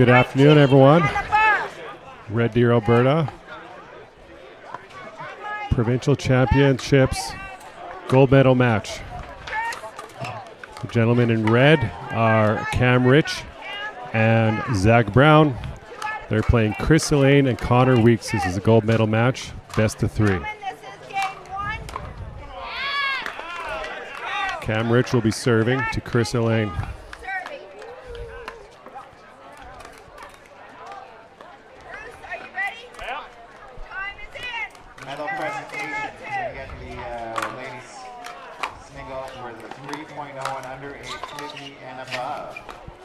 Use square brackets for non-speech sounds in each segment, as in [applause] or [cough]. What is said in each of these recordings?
Good afternoon, everyone. Red Deer, Alberta. Provincial Championships gold medal match. The gentlemen in red are Cam Rich and Zach Brown. They're playing Chris Alain and Connor Weeks. This is a gold medal match, best of three. Cam Rich will be serving to Chris Alain. Medal presentation. We get the uh, ladies single for the 3.0 and under, age 50 and above.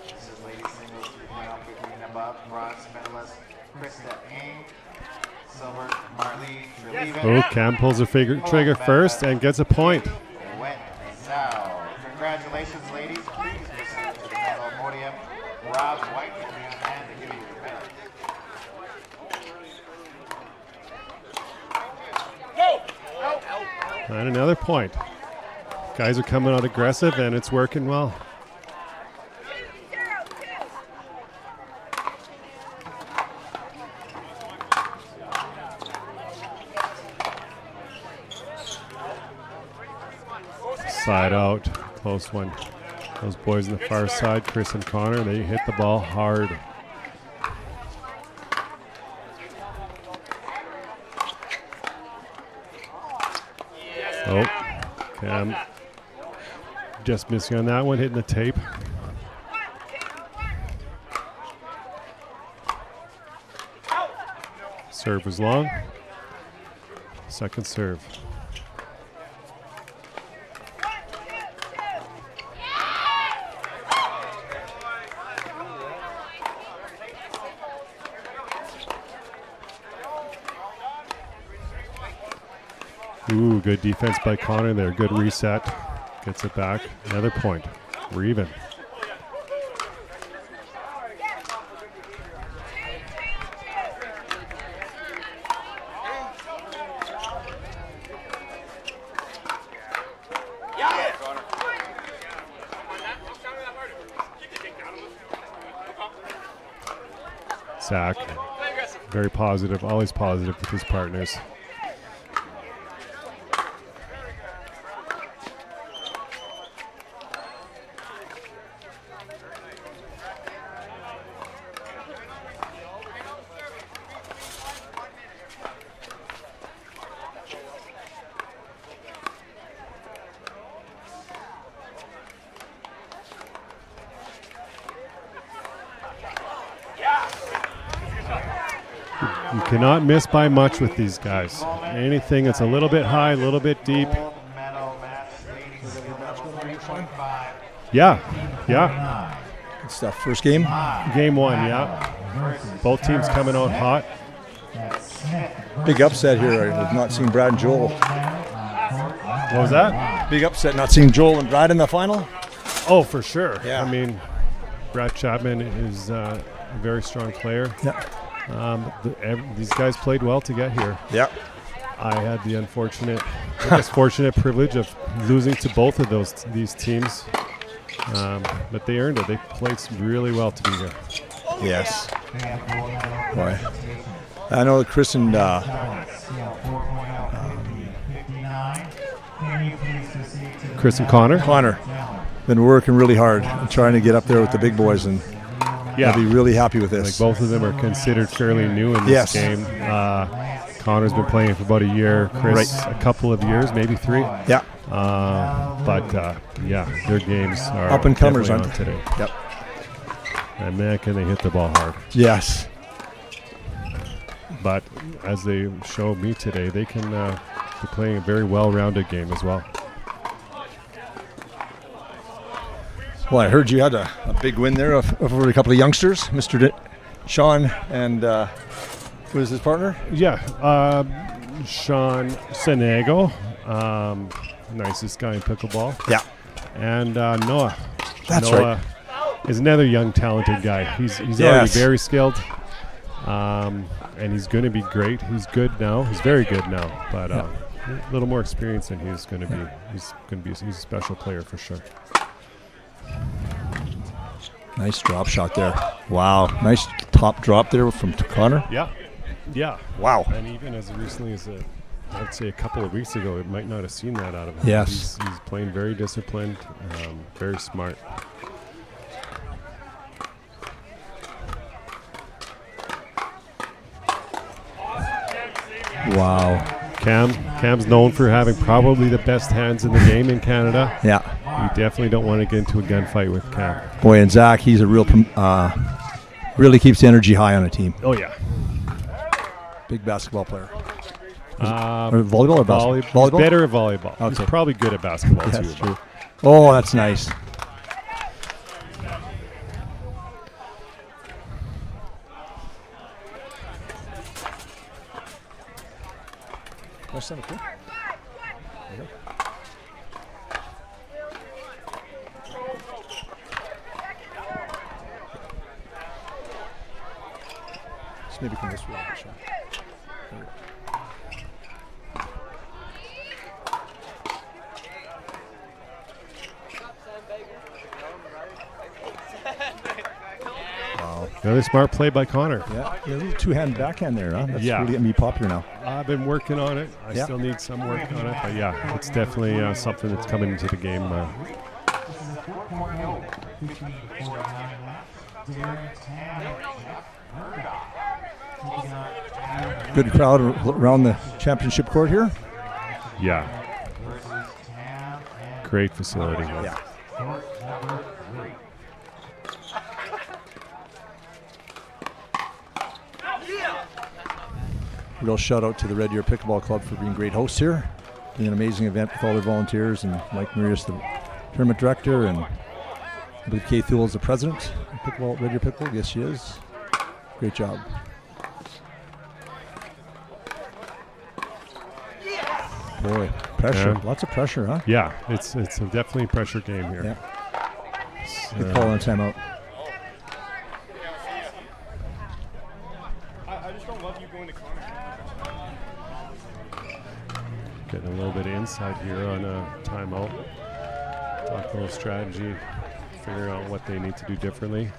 This is ladies singles 3.0, 50 and above. Bronze medalist Krista Eng. Silver Marley Treleaven. Oh, Cam pulls the figure, trigger first and gets a point. Congratulations, ladies. Please proceed to the medal podium. Rob White will be on hand to give you the medal. And another point. Guys are coming out aggressive and it's working well. Side out, close one. Those boys on the far side, Chris and Connor, they hit the ball hard. Oh, Cam just missing on that one, hitting the tape. Serve was long. Second serve. Ooh, good defense by Connor there. Good reset. Gets it back. Another point. We're even. Zach, very positive, always positive with his partners. Cannot miss by much with these guys. Anything that's a little bit high, a little bit deep. Gold medal match, ladies, level 3.5. Yeah, yeah. Good stuff. First game. Game one, yeah. Both teams coming out hot. Big upset here. I've not seen Brad and Joel. What was that? Big upset not seeing Joel and Brad in the final. Oh, for sure. Yeah. I mean, Brad Chapman is uh, a very strong player. Yeah. Um, the, ev- these guys played well to get here. Yeah. I had the unfortunate, I guess, fortunate privilege of losing to both of those these teams, um, but they earned it. They played really well to be here. Yes. Boy. I know that Chris and uh, Chris and Connor. Connor been working really hard and trying to get up there with the big boys, and Yeah, I'll be really happy with this. like both of them are considered fairly new in this Yes. game. Uh, Connor's been playing for about a year. Chris, a couple of years, maybe three. Yeah. Uh, but uh, yeah, their games are Up and comers, on today. Yep. And man, can they hit the ball hard! Yes. But as they showed me today, they can uh, be playing a very well-rounded game as well. Well, I heard you had a, a big win there of, over a couple of youngsters, Mr. D- Sean and uh, who is his partner? Yeah, uh, Sean Senego, um, nicest guy in pickleball, Yeah. and uh, Noah. That's Noah is another young, talented guy. He's he's Yes. already very skilled, um, and he's going to be great. He's good now. He's very good now, but uh, a little more experience than he's going to be. He's going to be. He's a special player for sure. Nice drop shot there. Wow. Nice top drop there from Connor. Yeah, yeah. Wow. And even as recently as a, I'd say a couple of weeks ago, it might not have seen that out of him. Yes. he's, he's playing very disciplined, um, very smart. Wow. Cam, Cam's known for having probably the best hands in the game in Canada. Yeah. You definitely don't want to get into a gunfight with Cam. Boy, and Zach, he's a real, uh, really keeps the energy high on a team. Oh yeah. Big basketball player. Uh, Or volleyball or basketball? he's Volleyball? better at volleyball. Okay. He's probably good at basketball too. that's true. Oh, that's nice. Just maybe come this way. Sean. Wow. Another smart play by Connor. Yeah, yeah, a little two-hand backhand there, huh? That's Yeah. really getting me popular now. I've been working on it. I Yeah. still need some work on it, but yeah, it's definitely uh, something that's coming into the game. Uh, Good crowd around the championship court here. yeah, great facility. Yeah. Real shout out to the Red Deer Pickleball Club for being great hosts here. Being an amazing event with all their volunteers and Mike Marius, the tournament director, and I believe Kay Thule is the president of Pickleball, Red Deer Pickleball. Yes, she is. Great job. Boy, pressure. Yeah. Lots of pressure, huh? Yeah, it's it's a definitely a pressure game here. Yeah. Good uh, call on timeout. Getting a little bit of insight here on a timeout. Talk a little strategy, figuring out what they need to do differently.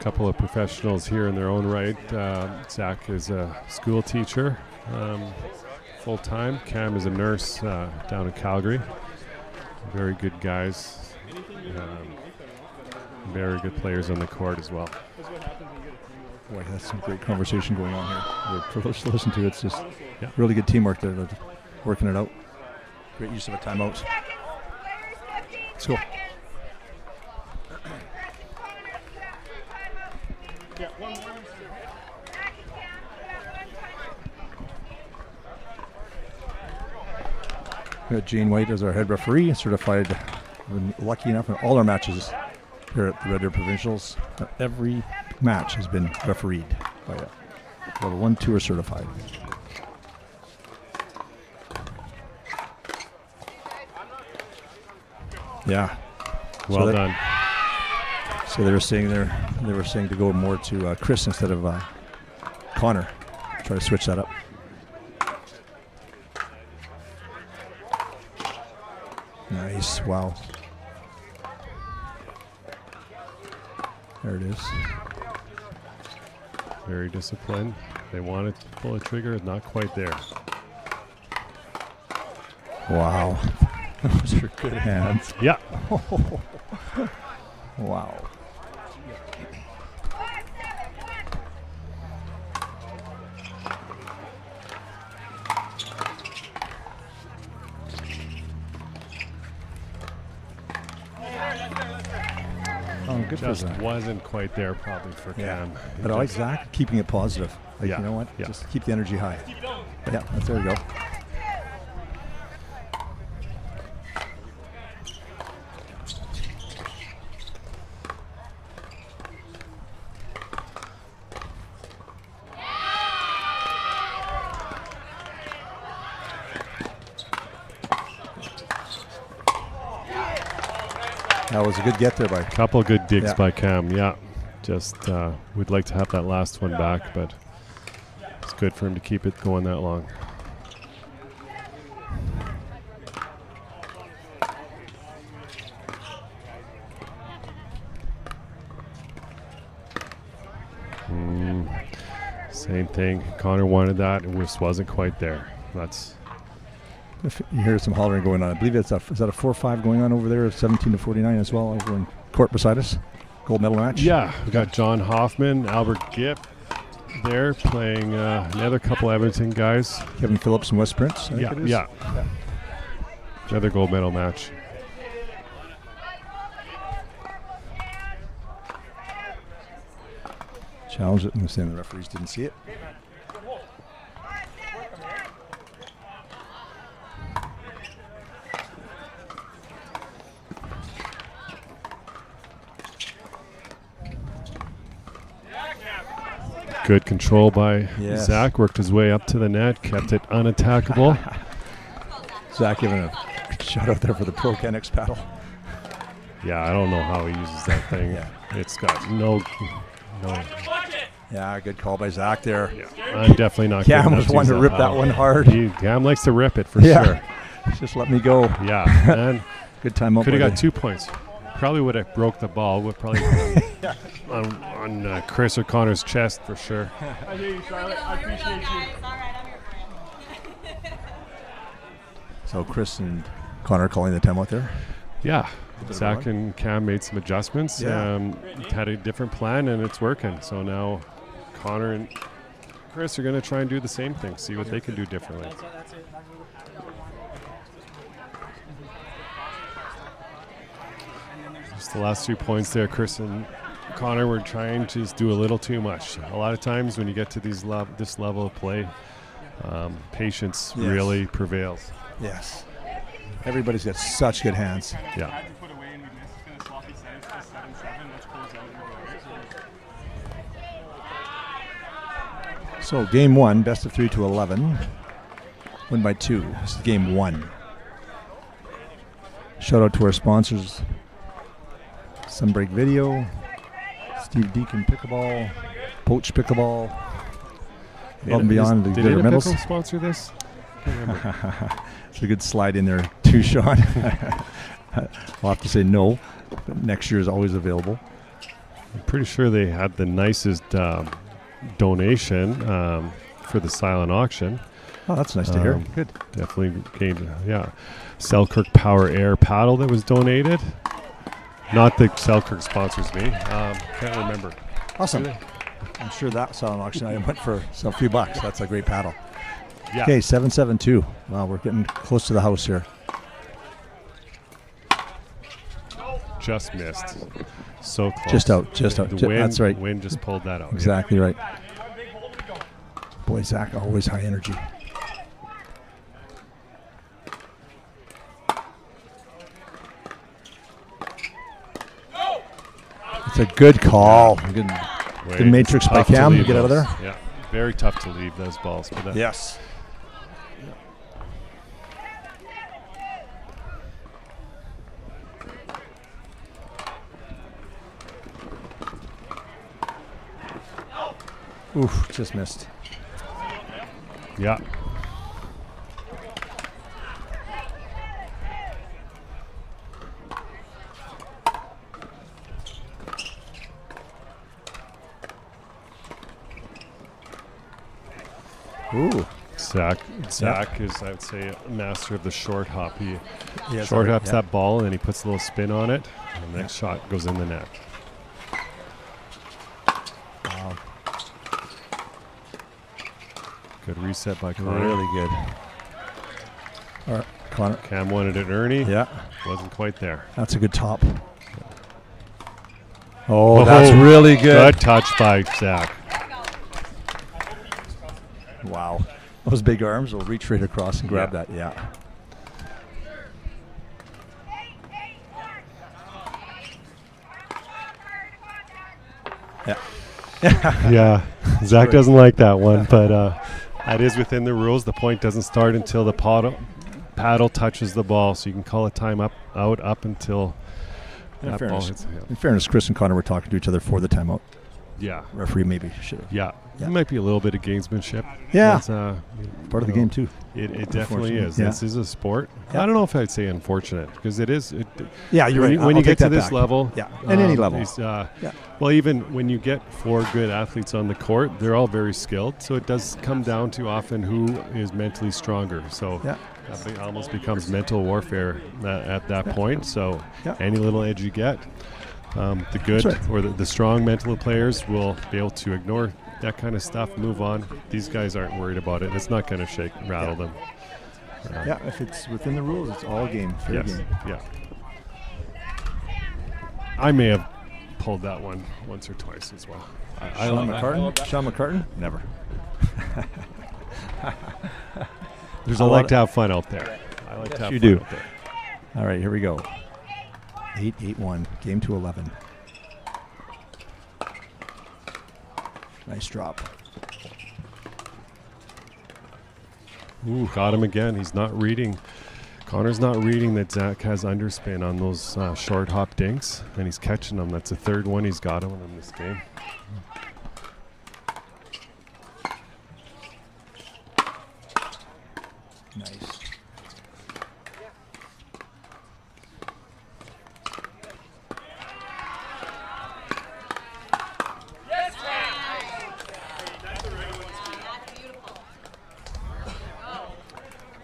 couple of professionals here in their own right. Uh, Zach is a school teacher, um, full time. Cam is a nurse uh, down in Calgary. Very good guys. Um, very good players on the court as well. Boy, that's some great conversation going on here. We're [laughs] privileged to listen to. It's just Yeah. really good teamwork there, they're working it out. Great use of a timeout. Let's go. We [clears throat] got Jane White as our head referee, certified. Been lucky enough in all our matches here at the Red Deer Provincials. Every match has been refereed by a level one, two, or certified. Yeah. Well that- done. So they were saying there, they were saying to go more to uh, Chris instead of uh, Connor. Try to switch that up. Nice. Wow. There it is. Very disciplined. They wanted to pull a trigger, not quite there. Wow. [laughs] Those are good hands. Yeah. [laughs] Wow. Good for Just Zach. wasn't quite there probably for Yeah. Cam. But I like Zach keeping it positive. Like, Yeah, you know what? yeah. Just keep the energy high. Yeah, that's, there we go. That was a good get there by Couple good digs Yeah. by Cam. Yeah. Just uh, would like to have that last one back, but it's good for him to keep it going that long. Mm, same thing. Connor wanted that. It just wasn't quite there. That's you hear some hollering going on. I believe it's a is that a four five going on over there, seventeen to forty nine as well over in court beside us. Gold medal match. Yeah, we got John Hoffman, Albert Gipp there playing uh, another couple Edmonton guys. Kevin Phillips and Wes Prince. Yeah, is. yeah. Another gold medal match. Challenged it and saying the referees didn't see it. Good control by Yes. Zach. Worked his way up to the net, kept it unattackable. [laughs] Zach giving a shout out there for the ProKennex paddle. yeah, I don't know how he uses that thing. Yeah. It's got no, no. Yeah, good call by Zach there. Yeah, I'm definitely not. Cam was to one to rip that one hard. He, Cam likes to rip it for Yeah. sure. [laughs] Just let me go. Yeah, and [laughs] Good time could have got two points. Probably would have broke the ball. Would probably on, um, on uh, Chris O'Connor's chest for sure. [laughs] I hear you, Charlotte. I appreciate you. [laughs] So Chris and Connor calling the timeout there. Yeah, Zach and Cam made some adjustments. Yeah. Um, had a different plan, and it's working. So now Connor and Chris are going to try and do the same thing, see what they can do differently. Just the last two points there, Chris and Connor were trying to just do a little too much. A lot of times when you get to these lev- this level of play, um, patience Yes. really prevails. Yes. Everybody's got such good hands. Yeah. Had to put away and we missed. It's been a sloppy set. It's just 7 7. Let's close out and go. So game one, best of three to eleven. Win by two. This is game one. Shout out to our sponsors. Sunbreak Video, Steve Deacon Pickleball, Poach Pickleball, Above and Beyond to Did get our medals. Pickle sponsor this? [laughs] It's a good slide in there too, Sean. [laughs] I'll have to say no, but next year is always available. I'm pretty sure they had the nicest um, donation um, for the silent auction. Oh, that's nice to hear. Um, Good. Definitely gained, yeah. Selkirk Power Air paddle that was donated. Not that Selkirk sponsors me. Um, can't remember. Awesome. I'm sure that silent auction item went for a few bucks. That's a great paddle. Yeah. Okay, 772. Wow, we're getting close to the house here. Just missed. So close. Just out, just out. The Ju- wind, that's right. Wind just pulled that out. Exactly right. Boy, Zach, always high energy. It's a good call. Good. Good matrix by Cam. Get out of there. Yeah. Very tough to leave those balls. But Yes. Oof, just missed. Yeah. Ooh. Zach, Zach is, I would say, a master of the short hop. He Yes, short uh, hops yeah. that ball and then he puts a little spin on it. And the next shot goes in the net. Wow. Good reset by Connor. Really good. All right, Connor. Cam wanted it Erne. Yeah, Wasn't quite there. that's a good top. Oh, that's oh, really good. Good touch by Zach. Wow. Those big arms will reach right across and grab Yeah. that. Yeah. Yeah. [laughs] yeah, Zach doesn't like that one, [laughs] but uh, that is within the rules. The point doesn't start until the paddle, paddle touches the ball, so you can call a time up out up until In fairness, in fairness, Chris and Connor were talking to each other for the timeout. Yeah, Referee maybe should have. yeah. Yeah. It might be a little bit of gamesmanship. Yeah. That's, uh, Part of the game too. It, it definitely is. yeah. This is a sport. Yeah. I don't know if I'd say unfortunate because it is. It, Yeah, you're when right. you, when I'll you get to this back. level, Yeah, at any um, level. uh, Yeah. Well, even when you get four good athletes on the court, they're all very skilled. So it does come down to often who is mentally stronger. So Yeah. that be- almost becomes mental warfare at, at that point. So Yeah. any little edge you get, um, the good right. or the, the strong mental players will be able to ignore that kind of stuff, move on. These guys aren't worried about it. It's not going to shake, rattle them. Yeah, if it's within the rules, it's all game, fair Yes. game. Yeah. I may have pulled that one once or twice as well. Sean McCartan? Sean McCartan? Never. [laughs] There's I like to have fun out there. I like Yes, to have you fun do. out there. All right, here we go. 8 8 1, game to 11. Nice drop. Ooh, got him again. He's not reading. Connor's not reading that Zach has underspin on those uh, short hop dinks, and he's catching them. That's the third one he's got him in this game. Nice.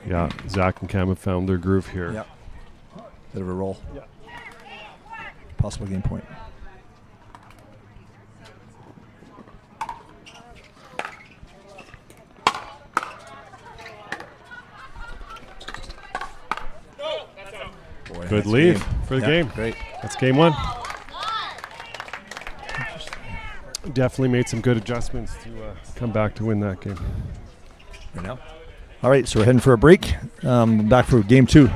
Yeah, Zach and Cam have found their groove here. Yep. Bit of a roll. Possible game point. Boy, Good that's leave game. for the Yeah, game. Great. That's game one. Definitely made some good adjustments to uh, come back to win that game. Right now. All right, so we're heading for a break. Um, back for game two.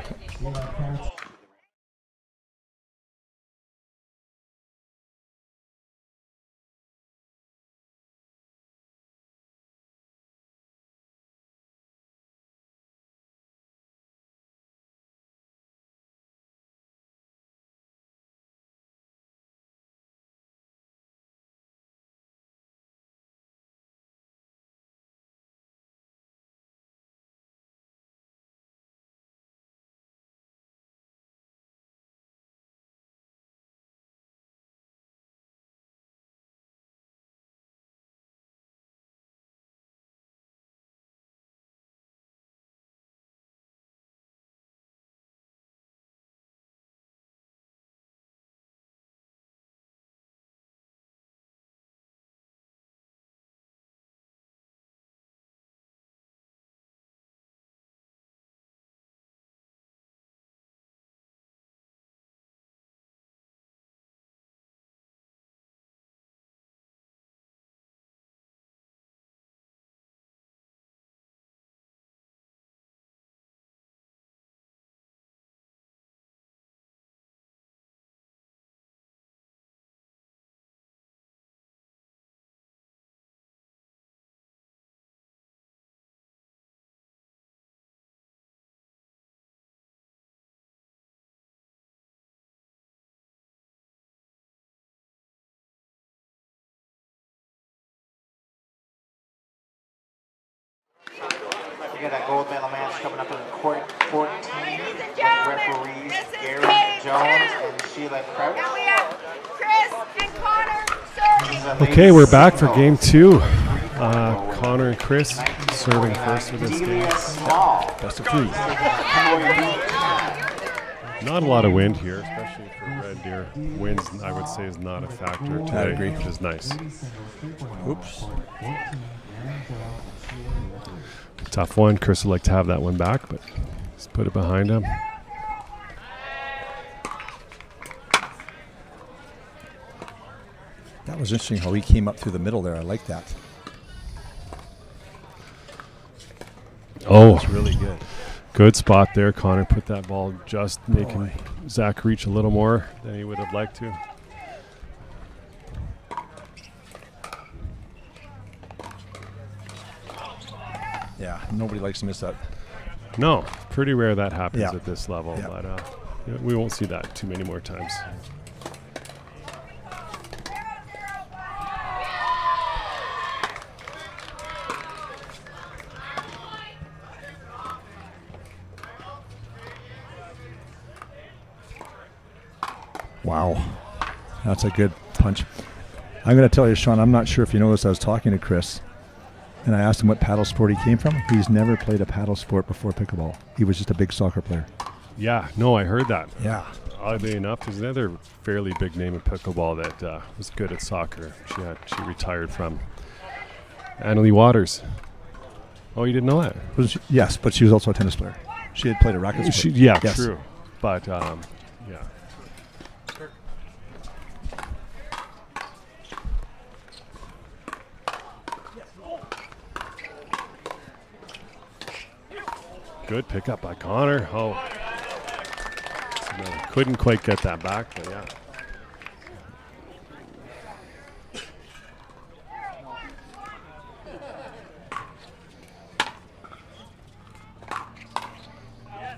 We got that gold medal match coming up in court 14 with referees Gary Jones and Sheila Now Crouch. we have Chris and Connor serving. Okay, we're back for game two. Three Uh. Connor and Chris serving first for this game. Best of three. Not a lot of wind here, especially for Red Deer. Winds, I would say, is not a factor today, agree. which is nice. Oops. Tough one. Chris would like to have that one back, but let's put it behind him. That was interesting how he came up through the middle there. I like that. Oh, That's really good. good spot there. Connor put that ball just making Zach reach a little more than he would have liked to. nobody likes to miss that. No, pretty rare that happens yeah. at this level, yeah. but uh, we won't see that too many more times. Wow. That's a good punch. I'm going to tell you, Sean, I'm not sure if you noticed, I was talking to Chris, and I asked him what paddle sport he came from. He's never played a paddle sport before pickleball. He was just a big soccer player. Yeah, no, I heard that. Yeah. Oddly enough, there's another fairly big name in pickleball that uh, was good at soccer. She had she retired from. Anna Leigh Waters. Oh, you didn't know that? Was she- yes, but she was also a tennis player. She had played a racket sport. She, yeah, Yes. true. But um, yeah. Good pickup by Connor. Oh, no, couldn't quite get that back, but yeah.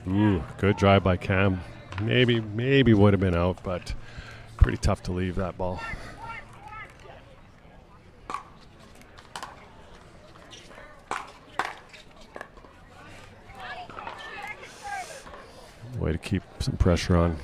Ooh, good drive by Cam. Maybe, maybe would have been out, but pretty tough to leave that ball. Way to keep some pressure on.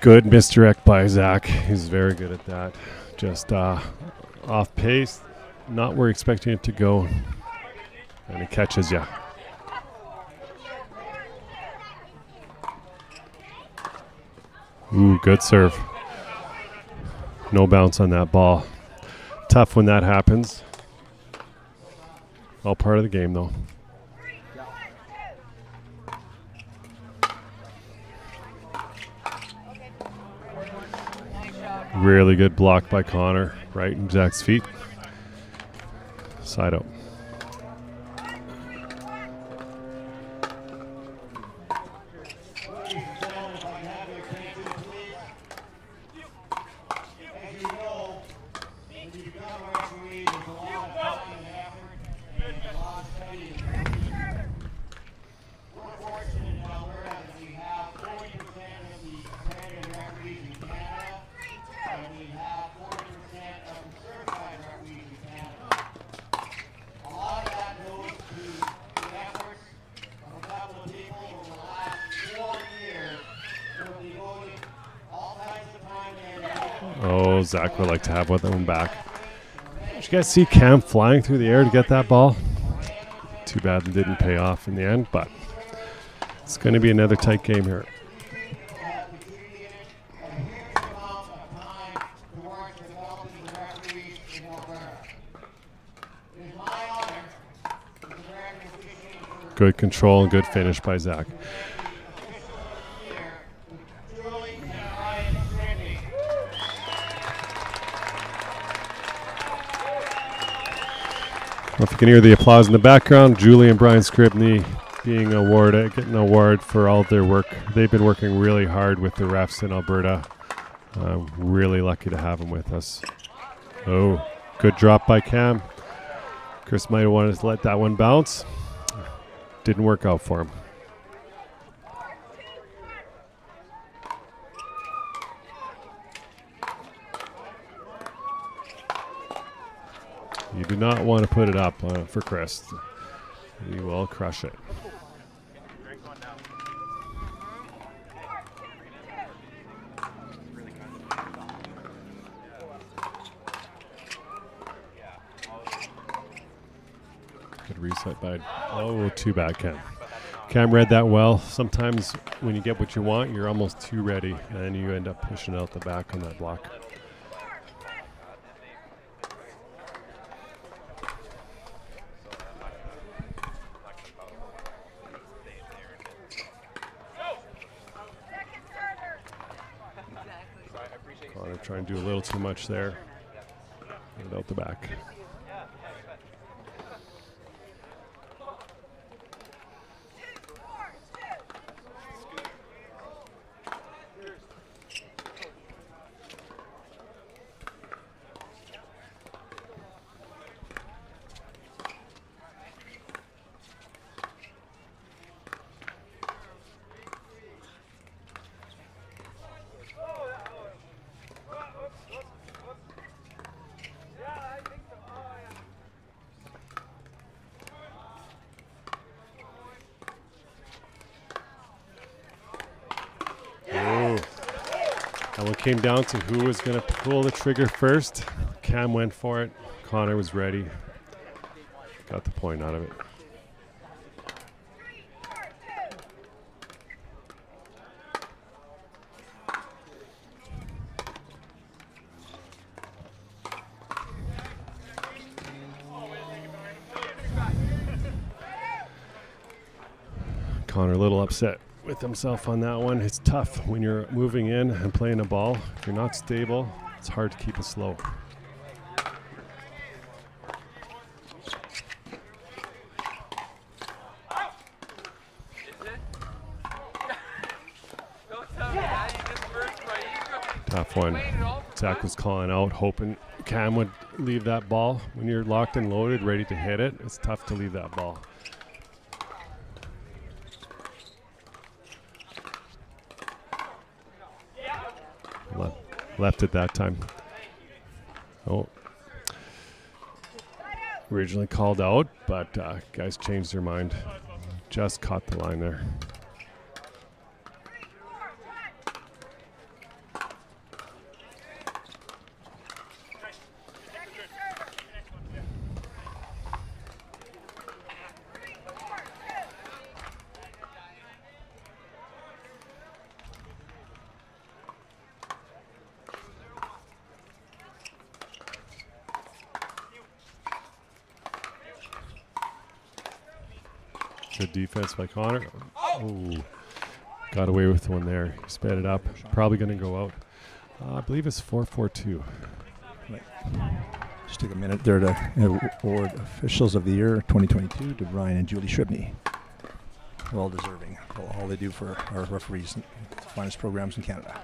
Good misdirect by Zach. He's very good at that. Just uh, off pace, not where expecting it to go, and he catches you. Good serve. No bounce on that ball. Tough when that happens. All part of the game, though. Really good block by Connor, right in Zach's feet. Side out. Oh, Zach would like to have one back. Did you guys see Cam flying through the air to get that ball? Too bad it didn't pay off in the end, but it's going to be another tight game here. Good control and good finish by Zach. If you can hear the applause in the background, Julie and Brian Scribney being awarded, getting an award for all their work. They've been working really hard with the refs in Alberta. Uh, really lucky to have them with us. Oh, good drop by Cam. Chris might have wanted to let that one bounce. Didn't work out for him. You do not want to put it up uh, for Chris. You will crush it. Good reset by. Oh, too bad, Cam. Cam read that well. Sometimes when you get what you want, you're almost too ready, and you end up pushing out the back on that block. Do a little too much there. It out the back. Well, it came down to who was going to pull the trigger first. Cam went for it. Connor was ready. Got the point out of it. Connor a little upset with himself on that one. It's tough when you're moving in and playing a ball. If you're not stable, it's hard to keep it slow. Tough one. Zach was calling out, hoping Cam would leave that ball. When you're locked and loaded, ready to hit it, it's tough to leave that ball. Left at that time. Oh. Originally called out, but uh, guys changed their mind. Just caught the line there. Good defense by Connor. Oh, got away with one there. Sped it up. Probably going to go out. Uh, I believe it's 4-4-2. Just take a minute there to award officials of the year 2022 to Brian and Julie Shribney. Well deserving. for All they do for our referees, the finest programs in Canada.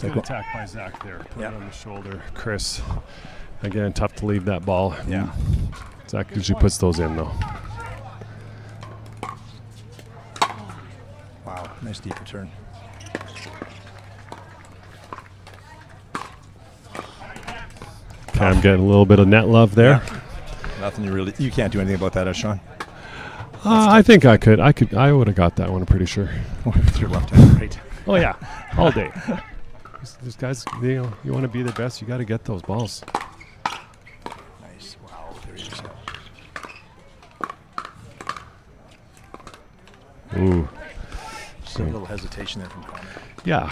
Good Zach- attack by Zach there. Put Yeah. it on the shoulder. Chris, again, tough to leave that ball. Yeah. Zach usually puts those in, though. Wow, nice deep return. Cam getting a little bit of net love there. Nothing you really you can't do anything about that, Sean. Uh, I think I could. I could. I would have got that one. I'm pretty sure. [laughs] With your left hand, right? Oh yeah, all day. [laughs] These- guys, you know, you want to be the best. You got to get those balls. Nice. Wow. There you go. Ooh, Just a little hesitation there from Connor. yeah,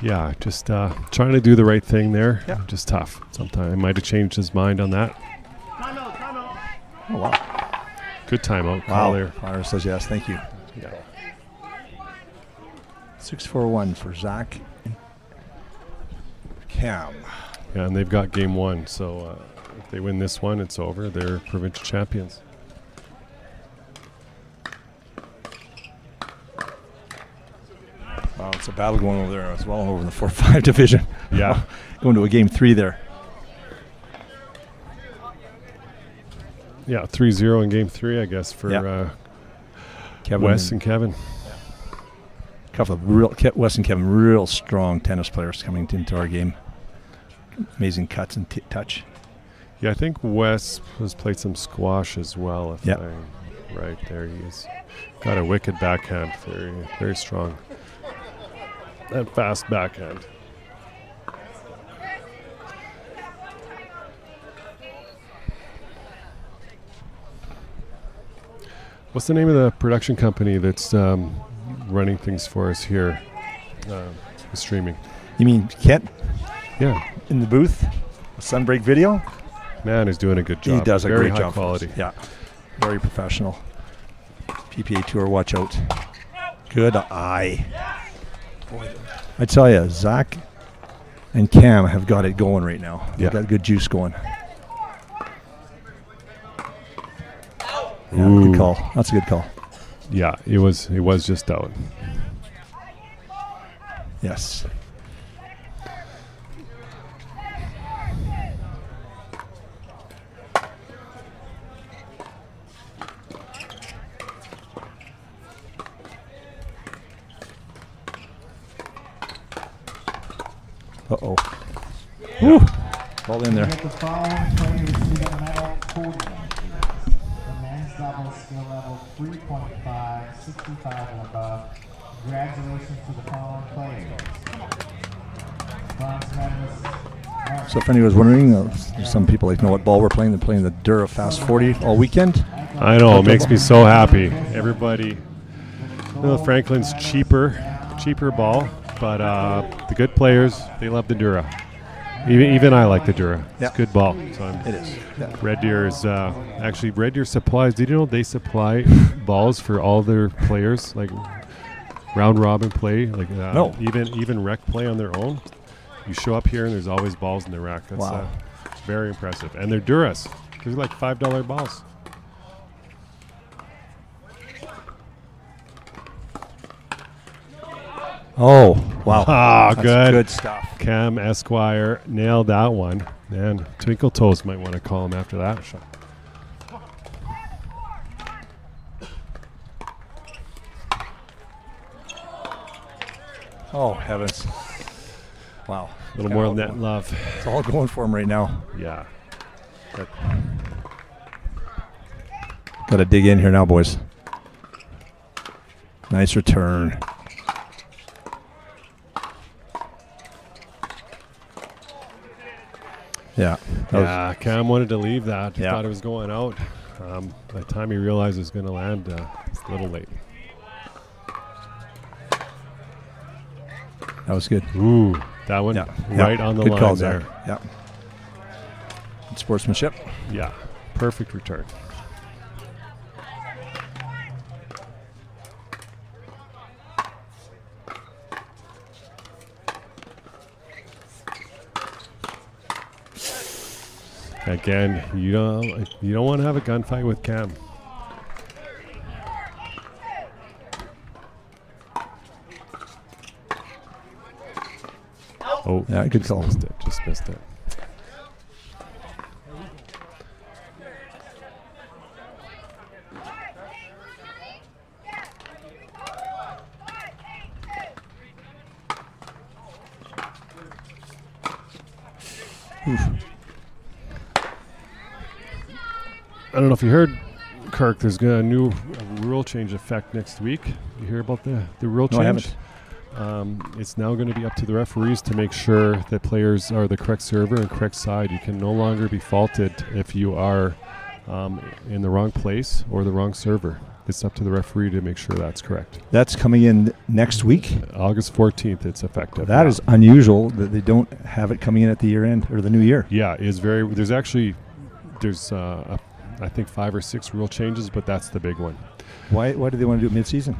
yeah. Just uh, trying to do the right thing there. Yeah. Just tough. Sometimes I might have changed his mind on that. Oh wow. Good timeout there. Connor says yes. Thank you. Yeah. Six four one for Zach. Cam. Yeah, and they've got game one. So uh, if they win this one, it's over. They're provincial champions. Wow, it's a battle going over there as well over in the four [laughs] five division. Yeah. [laughs] going to a game three there. Yeah, 3-0 in game three, I guess, for Yeah. uh, Kevin Wes and Kevin. couple of real Wes and Kevin, real strong tennis players coming into our game. Amazing cuts and t- touch. Yeah, I think Wes has played some squash as well. If Yep. I, right there, he is got a wicked backhand, very very strong, and fast backhand. What's the name of the production company that's um, running things for us here? Uh, streaming. You mean Kent Yeah, in the booth? Sunbreak Video. man is doing a good job. He does a very great high job. quality. Yeah, very professional. PPA Tour, watch out. Good eye. I tell you, Zach and Cam have got it going right now. They've Yeah. got good juice going. Yeah, Ooh. good call. That's a good call. Yeah, it was it was just out. Yes. Uh oh. Woo. Ball in there. The following players to the medal podium. The men's doubles skill level 3.5, 65 and above. Congratulations to the following players. Bronze medalist. Mark So if anyone was wondering, uh, some people like know what ball we're playing. They're playing the Dura Fast 40 all weekend. I know, it makes me so happy. Everybody, you know, Franklin's cheaper, cheaper ball, but uh, the good players, they love the Dura. Even, even I like the Dura. Yeah. It's a good ball. So I'm, It is. Yeah. Red Deer is uh, actually Red Deer supplies. Did you know they supply balls for all their players, like round robin play, like uh, No. even even rec play on their own. You show up here and there's always balls in the rack. That's Wow. uh, very impressive, and they're Duras. They're like five dollar balls. Oh, wow. Ah, good. Good stuff. Cam Esquire nailed that one. Man, Twinkle Toes might want to call him after that shot. Oh, heavens. Wow. A little more net love. It's all going for him right now. Yeah. Got to dig in here now, boys. Nice return. Yeah. that was- Yeah, Cam wanted to leave that. He Yeah. thought it was going out. Um, by the time he realized it was going to land, uh, it's a little late. that was good. Ooh, that one Yeah. right yeah. on the good line call, there. Zach. Yeah. Good sportsmanship. Yeah, perfect return. Again, you don't you don't want to have a gunfight with Cam. Oh, oh. Yeah, good just call. Missed it. Just missed it. I don't know if you heard, Kirk. There's a new rule change effect next week. You hear about the the rule No, I change? haven't. Um, it's now going to be up to the referees to make sure that players are the correct server and correct side. You can no longer be faulted if you are um, in the wrong place or the wrong server. It's up to the referee to make sure that's correct. That's coming in next week. August 14th, it's effective. That is unusual that they don't have it coming in at the year end or the new year. Yeah, it is very. There's actually, there's, uh, a, I think five or six rule changes, but that's the big one. Why, why do they want to do it mid-season?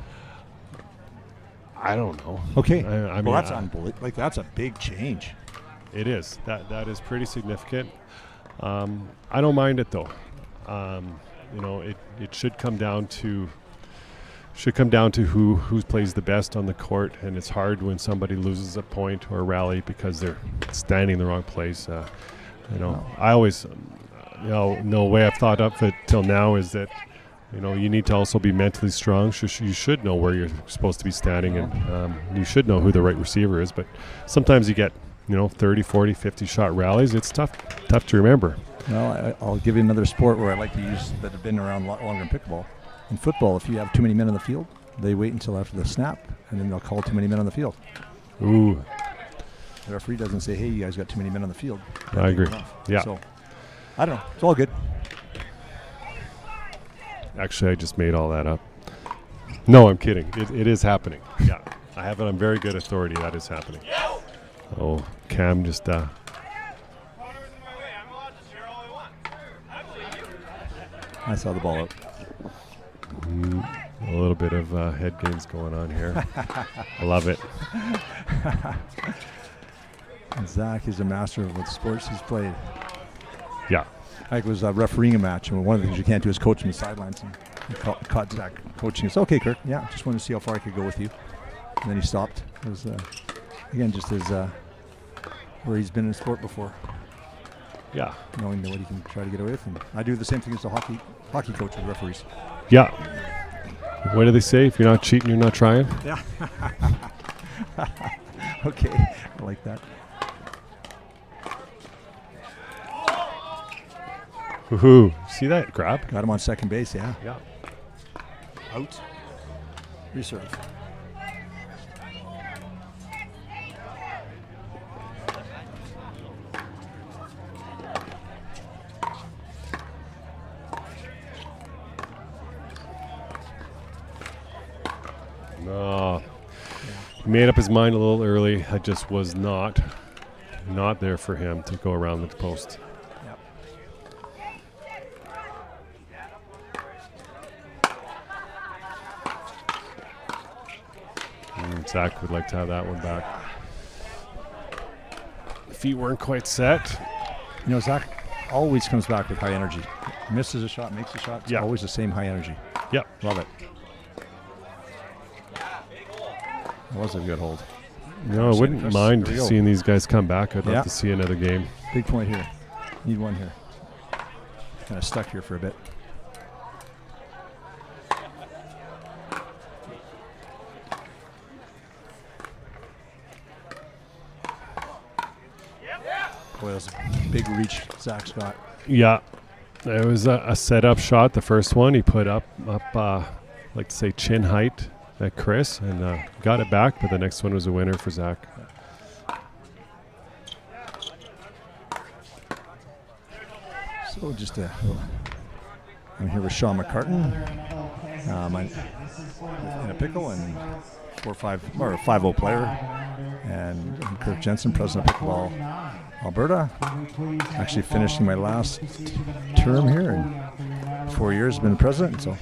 I don't know. Okay. I, I mean, well, that's I- unbelievable. Like that's a big change. It is. That that is pretty significant. Um, I don't mind it though. Um, you know, it, it should come down to should come down to who who plays the best on the court, and it's hard when somebody loses a point or a rally because they're standing in the wrong place. Uh, you know, I always, um, you know, no way I've thought of it till now is that. You know, you need to also be mentally strong. You should know where you're supposed to be standing, and um, you should know who the right receiver is. But sometimes you get you know 30 40 50 shot rallies it's tough tough to remember Well, I, I'll give you another sport where I like to use that have been around a lot longer than pickleball. In football, if you have too many men on the field, they wait until after the snap, and then they'll call too many men on the field. ooh The referee doesn't say, "Hey, you guys got too many men on the field." I agree. Yeah. So, I don't know. It's all good. actually i just made all that up no i'm kidding it, it is happening yeah i have it on very good authority that is happening oh cam just uh I saw the ball up. mm, a little bit of uh, head games going on here i love it [laughs] Zach is a master of what sports he's played. Yeah I was uh, refereeing a match, and one of the things you can't do is coach from the sidelines. And he caught, caught Zach coaching. It's okay, Kirk. Yeah, just wanted to see how far I could go with you. And then he stopped. It was uh, again just as uh, where he's been in sport before, yeah knowing what he can try to get away with. And I do the same thing as a hockey hockey coach with referees. yeah what do they say if you're not cheating you're not trying Yeah. [laughs] Okay, I like that. Woohoo. see that grab Got him on second base. Yeah. yeah out. Reserve. No. He made up his mind a little early. I just was not not there for him to go around the post. Yep. Mm, Zach would like to have that one back. Feet weren't quite set. You know, Zach always comes back with high energy. Misses a shot, makes a shot. It's Yeah. always the same high energy. Yep. Love it. That was a good hold. No, I wouldn't mind seeing these guys come back. I'd love to see another game. Big point here. Need one here. Kind of stuck here for a bit. Boy, that was a big reach Zach's got. Yeah, it was a, a setup shot. The first one he put up up, uh, like to say chin height at Chris, and uh, got it back. But the next one was a winner for Zach. So just a, I'm here with Sean McCartan, um, in a pickle and four five or a five zero player, and Kirk Jensen, president of Pickleball Alberta. Actually finishing my last term here, and four years been president. So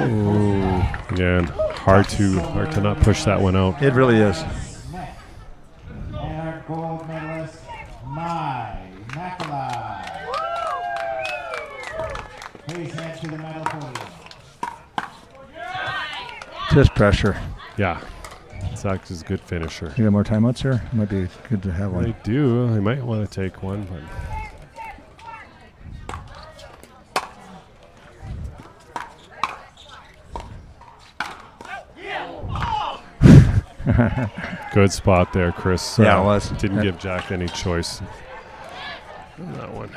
Ooh, again, hard to hard to not push that one out. it really is. Gold medalist, Mai Makala. Please head to the medal podium. Just pressure. Yeah, Zach is a good finisher. You got more timeouts here? Might be good to have one. do. I might want to take one, but [laughs] good spot there, Chris. Yeah, Uh, it was. Didn't Yeah. give Jack any choice that one.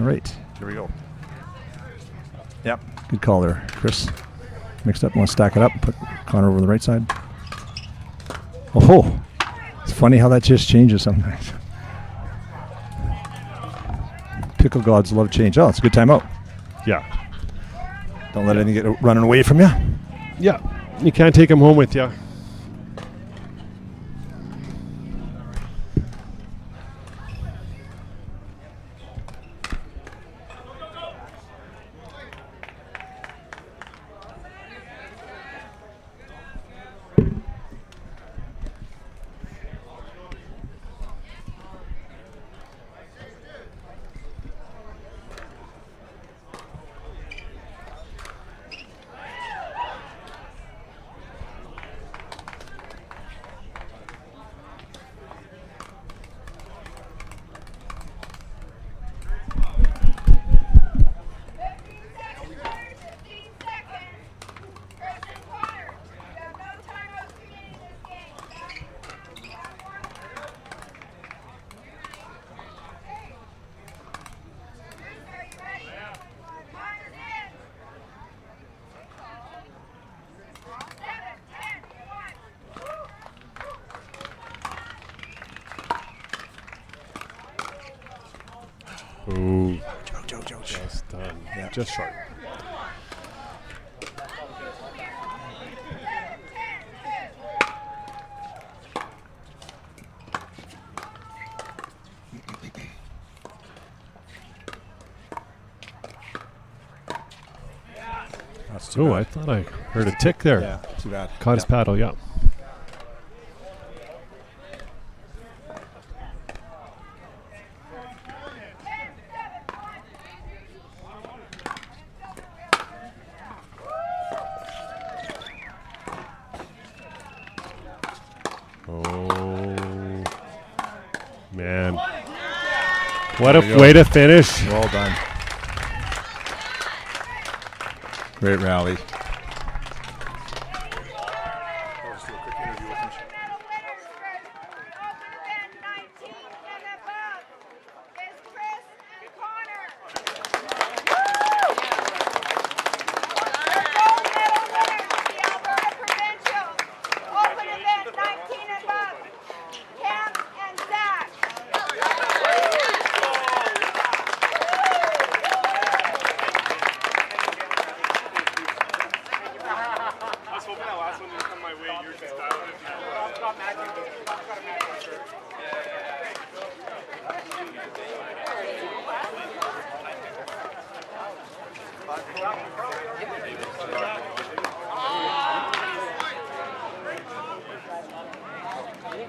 All right, here we go. Yep, good call there, Chris. Mixed up, want to stack it up, put Connor over the right side. Oh, it's funny how that just changes sometimes. Pickle gods love change. Oh, it's a good timeout. Yeah, Don't let anything get running away from you. yeah. You can't take them home with you. Ooh, just done. Yeah. Just short. That's too Oh. I thought I heard a tick there. Yeah, too bad. Caught his paddle, yeah. Oh, man. What a go. way to finish. Well done. Great rally.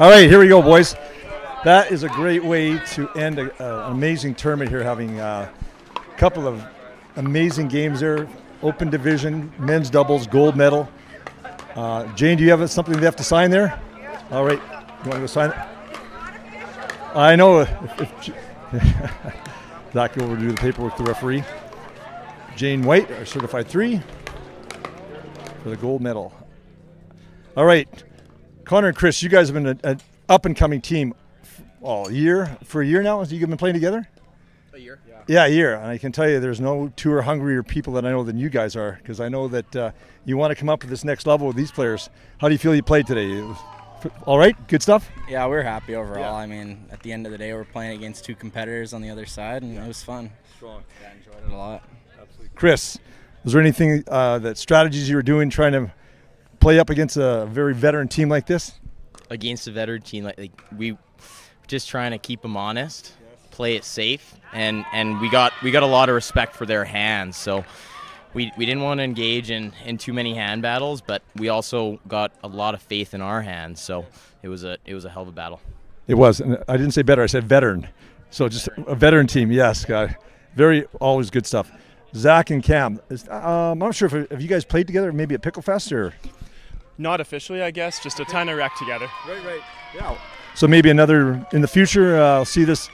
All right, here we go, boys. That is a great way to end a, a- an amazing tournament here, having uh, a couple of amazing games there. Open division, men's doubles, gold medal. Uh, Jane, do you have something they have to sign there? All right, you want to go sign it? I know. If, if, [laughs] over to do the paperwork the referee. Jane White, our certified three, for the gold medal. All right, Connor and Chris, you guys have been an up and coming team all year for a year now. Have you been playing together? A year. Yeah. Yeah, a year. And I can tell you, there's no tour hungrier people that I know than you guys are, because I know that uh, you want to come up to this next level with these players. How do you feel you played today? All right, good stuff. Yeah, we're happy overall. I mean, at the end of the day, we're playing against two competitors on the other side, and it was fun. Strong. Yeah, I enjoyed it a lot. Absolutely. Chris, was there anything uh, that strategies you were doing trying to play up against a very veteran team like this? against a veteran team like, like we just trying to keep them honest play it safe and and we got we got a lot of respect for their hands so we, we didn't want to engage in, in too many hand battles but we also got a lot of faith in our hands so it was a it was a hell of a battle It was. And I didn't say better. I said veteran. So just a veteran team. Yes, guy. Very always good stuff. Zach and Cam. Is, um, I'm not sure if have you guys played together, maybe at Pickle Fest or. Not officially, I guess. Just a ton of rec together. Right, right. Yeah. So maybe another in the future. Uh, I'll see this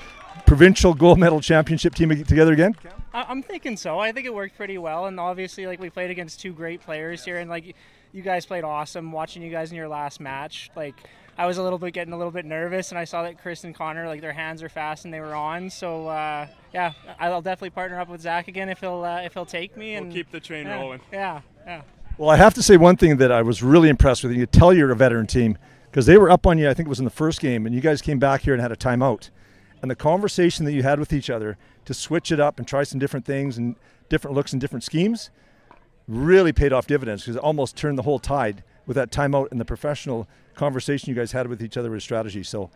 provincial gold medal championship team together again. I- I'm thinking so. I think it worked pretty well, and obviously, like we played against two great players here, and like you guys played awesome. Watching you guys in your last match, like I was a little bit getting a little bit nervous, and I saw that Chris and Connor, like their hands are fast and they were on. So uh, yeah, I'll definitely partner up with Zach again if he'll uh, if he'll take me. We'll And keep the train yeah, rolling. Yeah, yeah. Well, I have to say one thing that I was really impressed with. You tell you're a veteran team because they were up on you. I think it was in the first game, and you guys came back here and had a timeout. And the conversation that you had with each other to switch it up and try some different things and different looks and different schemes really paid off dividends because it almost turned the whole tide with that timeout and the professional conversation you guys had with each other with strategy. So,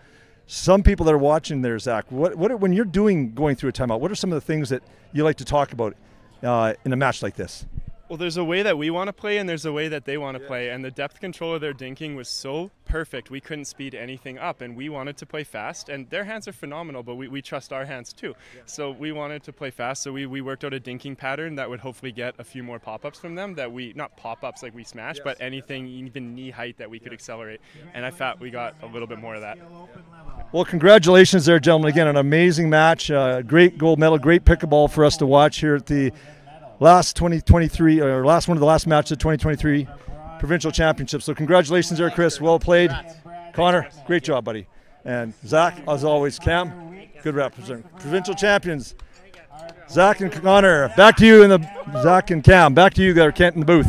some people that are watching there, Zach, what, what when you're doing going through a timeout, what are some of the things that you like to talk about uh, in a match like this? Well, there's a way that we want to play, and there's a way that they want to play. And the depth control of their dinking was so perfect, we couldn't speed anything up. And we wanted to play fast, and their hands are phenomenal, but we, we trust our hands too. So we wanted to play fast, so we, we worked out a dinking pattern that would hopefully get a few more pop ups from them that we, not pop ups like we smash, but anything, even knee height that we could accelerate. And I thought we got a little bit more of that. Well, congratulations there, gentlemen. Again, an amazing match. Uh, great gold medal, great pickleball for us to watch here at the last 2023, or last one of the last matches of 2023 provincial championship. So, congratulations there, Chris. Well played. Connor, great job, buddy. And Zach, as always, Cam, good represent. Provincial champions. Zach and Connor, back to you in the Zach and Cam, back to you there, Kent in the booth.